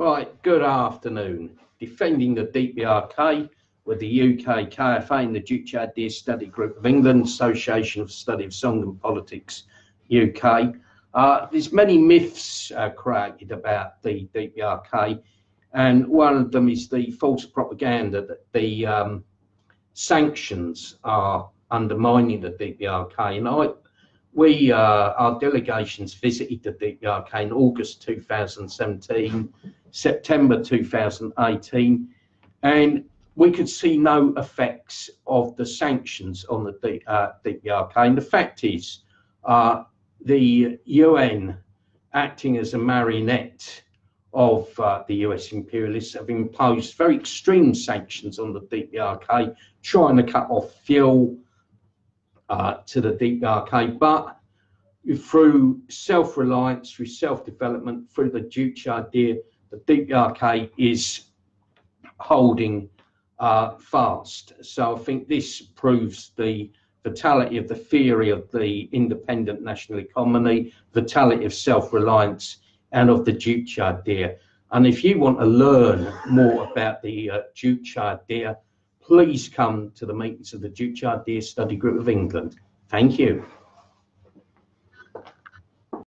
Right, good afternoon. Defending the DPRK with the UK KFA and the Juche Idea Study Group of England, Association of Study of Songun Politics UK. Uh, there's many myths uh, created about the DPRK, and one of them is the false propaganda that the um, sanctions are undermining the DPRK. And I, we, uh, our delegations visited the DPRK in August 2017, September 2018, and we could see no effects of the sanctions on the uh, DPRK. And the fact is, uh, the UN acting as a marionette of uh, the US imperialists have imposed very extreme sanctions on the DPRK, trying to cut off fuel uh, to the DPRK, but through self-reliance, through self-development, through the Juche idea, the DPRK is holding uh, fast. So I think this proves the vitality of the theory of the independent national economy, vitality of self-reliance, and of the Juche idea. And if you want to learn more about the uh, Juche idea, please come to the meetings of the Juche idea study group of England. Thank you.